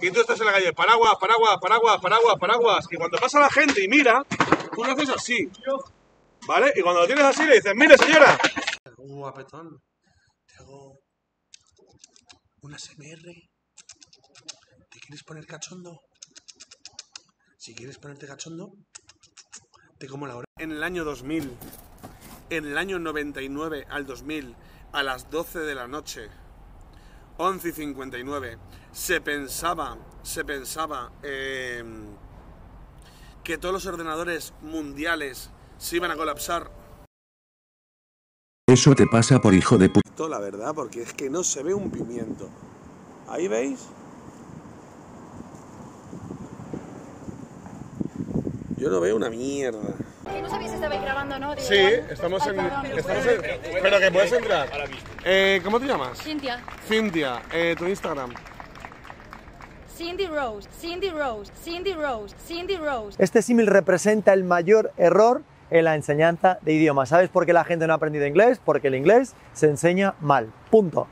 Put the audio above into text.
y tú estás en la calle, paraguas, paraguas, paraguas, paraguas, paraguas. Y cuando pasa la gente y mira, tú lo haces así. ¿Vale? Y cuando lo tienes así le dices, mire señora. Un guapetón. Te hago una SMR. ¿Te quieres poner cachondo? Si quieres ponerte cachondo, te como la hora. En el año 2000, en el año 99 al 2000, a las 12 de la noche, 11 y 59, se pensaba, se pensaba eh, que todos los ordenadores mundiales se iban a colapsar. Eso te pasa por hijo de puta. La verdad, porque es que no se ve un pimiento. Ahí veis. Yo no veo una mierda. Que no sabía si estabais grabando o no. Sí, igual- estamos en. Estamos en pero que puedes entrar. Eh, ¿Cómo te llamas? Cintia. Cintia, eh, tu Instagram. Cindy Rose, Cindy Rose, Cindy Rose, Cindy Rose. Este símil representa el mayor error en la enseñanza de idiomas. ¿Sabes por qué la gente no ha aprendido inglés? Porque el inglés se enseña mal. Punto.